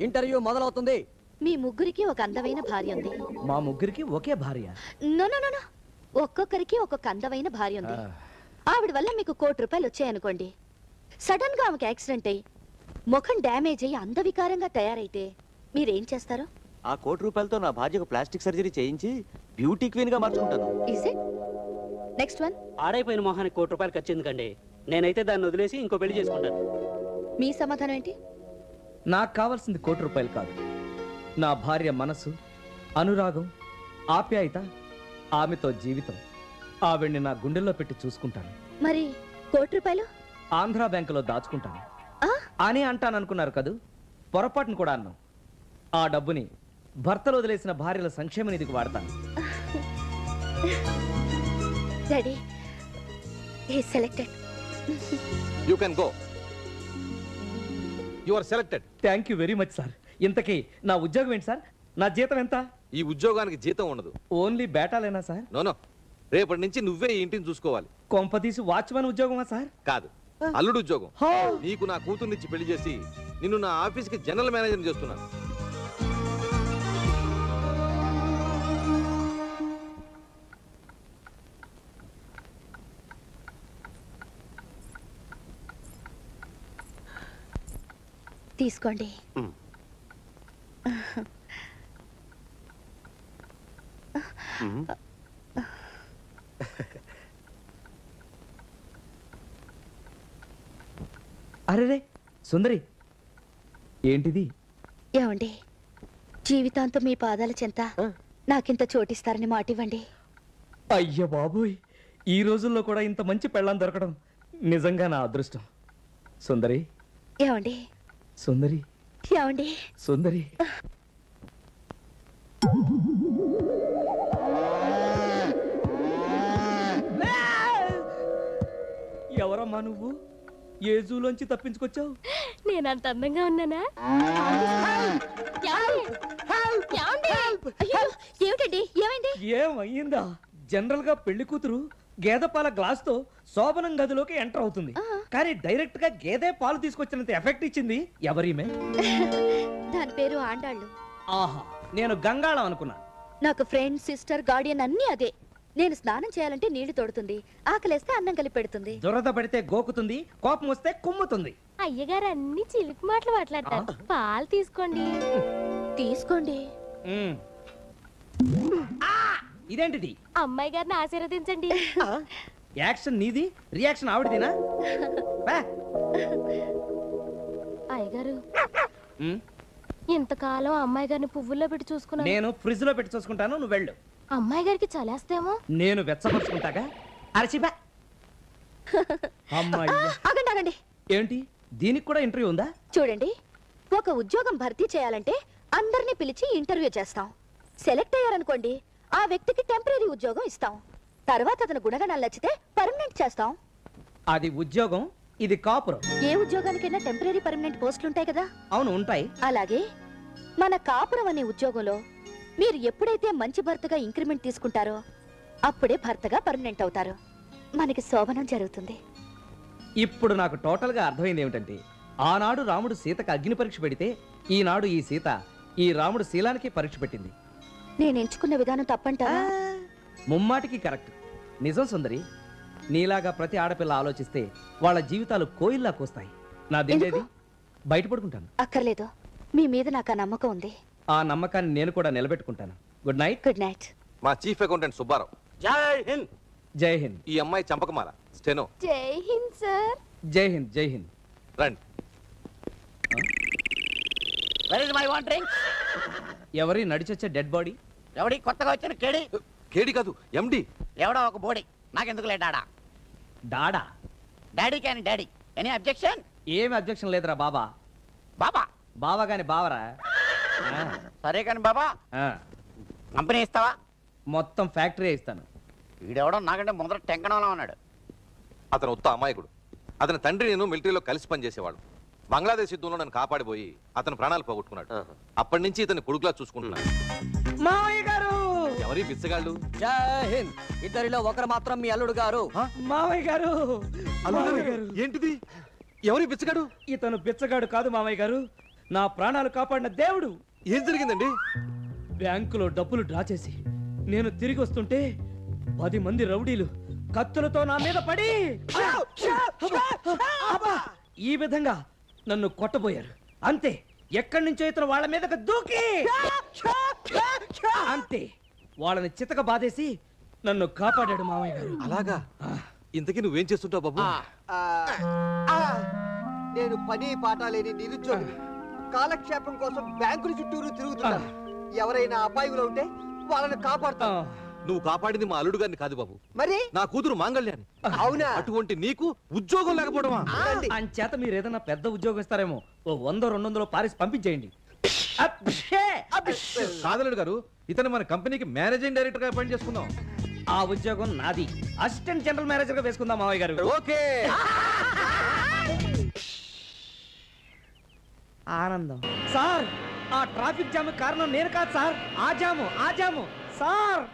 Interview మొదలవుతుంది. మీ ముగ్గురికి ఒక అందమైన భార్య ఉంది. మా ముగ్గురికి ఒకే భార్య. No no no no. ఒక్కొక్కరికి ఒక్కొక్క అందమైన భార్య ఉంది. ఆవిడ వల్ల మీకు కోటి రూపాయలు వచ్చాయనుకోండి. సడన్గా ఆమెకి యాక్సిడెంట్ అయ్యి ముఖం డ్యామేజ్ అయ్యి అందవికారంగా తయారైతే మీరేం చేస్తారు? ఆ కోటి రూపాయలతో నా భార్యకు ప్లాస్టిక్ సర్జరీ చేయించి బ్యూటీ క్వీన్గా మార్చుకుంటాను. నెక్స్ట్ వన్ ఆడైపోయిన మొహానికి కోటి రూపాయలు ఖర్చు ఎందుకండి? నేనైతే దాన్ని వదిలేసి ఇంకో పెళ్ళి చేసుకుంటాను. మీ సమాధానం ఏంటి? నాకు కావాల్సింది కోటి రూపాయలు కాదు. నా భార్య మనసు అనురాగం ఆప్యాయత ఆమెతో జీవితం. ఆవిడ్ని నా గుండెల్లో పెట్టి చూసుకుంటాను. మరి కోటి రూపాయలు? ఆంధ్ర బ్యాంకులో దాచుకుంటాను? అని అంటాననుకున్నారు కదూ? పొరపాటును కూడా అన్నాం ఆ డబ్బుని భర్తలు వదిలేసిన భార్యల సంక్షేమ నిధికి వాడతాను. Daddy selected you can go you are selected thank you very much sir ఇంతకీ నా ఉద్యోగం ఏంటి సార్ నా జీతం ఎంత? ఈ ఉద్యోగానికి జీతం ఉండదు. ఓన్లీ బేటాలేనా సార్ నోనో రేపటి నుంచి నువ్వే ఈ ఇంటిని చూసుకోవాలి. కొంపతీసి వాచ్మెన్ ఉద్యోగమా సార్ కాదు. అల్లుడు ఉద్యోగం! నీకు నా కూతుర్నిచ్చి పెళ్ళి చేసి నిన్ను నా ఆఫీస్కి జనరల్ మేనేజర్ చేస్తున్నాను. తీసుకోండి. అరేరే సుందరి. ఏంటిది? ఏమండి జీవితాంతం మీ పాదాల చెంత నాకింత చోటిస్తారని మాట ఇవ్వండి అయ్య బాబోయ్ ఈ రోజుల్లో కూడా ఇంత మంచి పెళ్ళాం దొరకడం నిజంగా నా అదృష్టం. సుందరి. ఏమండి? సుందరి. ఏమండి? సుందరి. ఎవరమ్మా నువ్వు? ఏ జూలోంచి తప్పించుకొచ్చావు? నేనంత అందంగా ఉన్నానా? ఏమిటండి? ఏమైంది? ఏమయ్యిందా జనరల్గా పెళ్ళి కూతురు గేదె పాల గ్లాస్తో శోభనం గదిలోకి ఎంటర్ అవుతుంది. కానీ డైరెక్ట్గా గేదె పాలు తీసుకొచ్చినంత ఎఫెక్ట్ ఇచ్చింది ఎవరిమే? దాని పేరు ఆండాళ్ళు. ఆహా నేను గంగాళం అనుకున్నాను. నాకు ఫ్రెండ్ సిస్టర్ గార్డియన్ అన్నీ అదే. నేను స్నానం చేయాలంటే నీళ్ళు తోడుతుంది. ఆకలేస్తే అన్నం కలిపి పెడుతుంది. దురద పడితే గోకుతుంది కోపం వస్తే కుమ్ముతుంది. అయ్యగారు అన్ని చిలిపి మాటలు మాట్లాడతారు. పాలు తీసుకోండి. తీసుకోండి. ఆ! ఇదేంటిది? అమ్మాయి గారిని ఆశీర్వదించండి. యాక్షన్ నీది రియాక్షన్ ఆవిడదినా. అయ్యగారు. ఇంతకాలం అమ్మాయి గారిని పువ్వుల్లో పెట్టి చూసుకున్నాను. నేను ఫ్రిడ్జ్లో పెట్టి చూసుకుంటాను నువ్వు వెళ్ళు. అమ్మాయి గారికి చలేస్తేమో నేను వెచ్చపరుచుకుంటాగా? అరచిబా ఆగండి ఆగండి. ఏంటి? దీనికి కూడా ఇంటర్వ్యూ ఉందా? చూడండి ఒక ఉద్యోగం భర్తీ చేయాలంటే అందరినీ పిలిచి ఇంటర్వ్యూ చేస్తాం. సెలెక్ట్ అయ్యారనుకోండి ఆ వ్యక్తికి టెంపరీ ఉద్యోగం ఇస్తాం. తర్వాత అతని గుణగణాలు నచ్చితే పర్మనెంట్ చేస్తాం. అది ఉద్యోగం ఇది కాపురం. ఏ ఉద్యోగానికైనా టెంపరీ పర్మనెంట్ పోస్టులు ఉంటాయి కదా? అవును ఉంటాయి. అలాగే మన కాపురం అనే ఉద్యోగంలో మీరు ఎప్పుడైతే మంచి భర్తగా ఇంక్రిమెంట్ తీసుకుంటారో అప్పుడే భర్తగా పర్మనెంట్ అవుతారు. మనకి శోభనం జరుగుతుంది. ఇప్పుడు నాకు టోటల్గా అర్థమైంది ఏమిటంటే ఆనాడు రాముడు సీతకు అగ్ని పరీక్ష పెడితే ఈనాడు ఈ సీత ఈ రాముడు శీలానికి పరీక్ష పెట్టింది. నేను ఎంచుకున్న విధానం తప్పంటారా ముమ్మాటికి కరెక్ట్. నిజం సుందరి నీలాగా ప్రతి ఆడపిల్ల ఆలోచిస్తే వాళ్ళ జీవితాలు కోయిల్లా కోస్తాయి. నా దిండేది? బయట పడుకుంటాను. అక్కర్లేదు. మీ మీద నాకు ఆ నమ్మకం ఉంది. ఆ నమ్మకాన్ని నేను కూడా నిలబెట్టుకుంటాను. గుడ్ నైట్ గుడ్ నైట్ మా చీఫ్ అకౌంటెంట్ సుబ్బారావు. జై హింద్. జై హింద్. ఈ అమ్మాయి చంపకమాల స్టెనో. జై హింద్ సార్. జై హింద్ జై హింద్. రండి. వెర్ ఇస్ మై వాన్ డ్రింక్ ఎవరి నడిచొచ్చే డెడ్ బాడీ ఎవడి? కొత్తగా వచ్చిన కేడి? కేడి కాదు ఎండి ఎవడో ఒక బోడి. నాకెందుకు లేడాడా డాడా? Daddy? Can daddy. Any objection? ఏమి అబ్జెక్షన్ లేదురా బాబా. బాబా? బావా గాని బావరా? సరే కానీ బాబా. కంపెనీ ఇస్తావా? మొత్తం ఫ్యాక్టరీ ఇస్తాను. వీడెవడో నాకంటే ముందర టెంకణంలో ఉన్నాడు. అతను ఉత్త అమాయకుడు. అతని తండ్రి నేను మిలిటరీలో కలిసి పనిచేసేవాడు బంగ్లాదేశ్ యుద్ధంలో నన్ను కాపాడిపోయి అతను ప్రాణాలు పోగొట్టుకున్నాడు. అప్పటి నుంచి ఇతని కొడుకులా చూసుకుంటున్నాను మావయ్య గారు! ఎవరి బిచ్చగాళ్ళు జై హింద్! ఇద్దరిలో ఒకరు మాత్రం మీ అల్లుడు గారు. మావయ్య గారు! మావయ్య గారు ఏంటిది? ఎవరి బిచ్చగాడు ఇతను బిచ్చగాడు కాదు మావయ్య గారు. నా ప్రాణాలు కాపాడిన దేవుడు. ఏం జరిగిందండి? బ్యాంకులో డబ్బులు డ్రా చేసి నేను తిరిగి వస్తుంటే పది మంది రౌడీలు కత్తులతో నా మీద పడి! ఈ విధంగా నన్ను కొట్టబోయారు. అంతే. ఎక్కడి నుంచో ఇతను వాళ్ళ మీదకి దూకి. అంతే. వాళ్ళని చితక బాధేసి నన్ను కాపాడాడు మామయ్య గారు. అలాగా? ఇంతకీ నువ్వేం చేస్తుంటావు బాబు? నేను పని పాట లేని నిరుద్యోగి. కాలక్షేపం కోసం బ్యాంకుల చుట్టూరు తిరుగుతున్నా ఎవరైనా అపాయంలో ఉంటే వాళ్ళని కాపాడుతా ఆ, నువ్వు కాపాడింది మా అల్లుడు గారిని కాదు బాబు. మరి? నా కూతురు మాంగళ్యాన్ని. అవునా? అటువంటి నీకు ఉద్యోగం లేకపోవడమా. అంచేత మీరు ఏదైనా పెద్ద ఉద్యోగం ఇస్తారేమో ఓ వంద రెండు వందలు పారేసి పంపించేయండి! కాదలుడు గారు ఇతను మన కంపెనీకి మేనేజింగ్ డైరెక్టర్గా అపాయింట్ చేసుకుందాం. ఆ ఉద్యోగం నాది. అసిస్టెంట్ జనరల్ మేనేజర్గా వేసుకుందాం మావయ్య గారు. ఓకే! ఆనందం. సార్ ఆ ట్రాఫిక్ జామ్ కారణం నేను కాదు సార్. ఆ జాము ఆ జాము. సార్!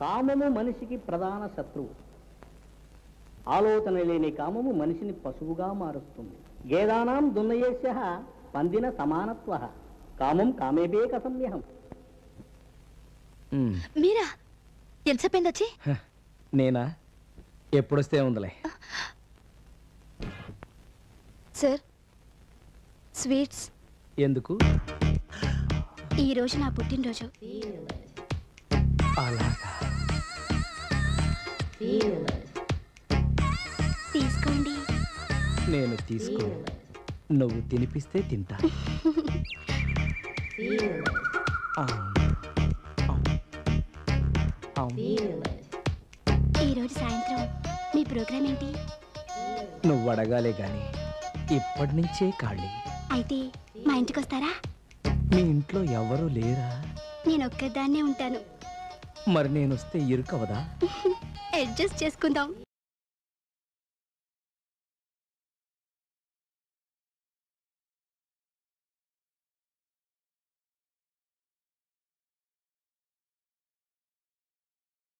కామము మనిషికి ప్రధాన శత్రువు. ఆలోచన లేని కామము మనిషిని పశువుగా మారుస్తుంది. గేదానాం దున్నయేశ పందిన సమానత్వ. కామం కామేబేక సంయహం మీరా ఎంతసేపు వచ్చి నేనా? ఎప్పుడొస్తే ఉందిలే. Sir sweets. ఎందుకు? ఈ రోజు నా పుట్టినరోజు. అలాగా. తీసుకోండి. నేను తీసుకో. నువ్వు తినిపిస్తే తింటా. అవును. అవును. ఈ రోజు సాయంత్రం మీ ప్రోగ్రామ్ ఏంటి? నువ్వు అడగాలే గాని ఇప్పటి నుంచే ఖాళీ. అయితే మా ఇంటికి వస్తారా మీ ఇంట్లో ఎవరు లేరా? నేను ఒక్కదాన్నే ఉంటాను. మరి నేను వస్తే ఇరుకవదా? అడ్జస్ట్ చేసుకుందాం.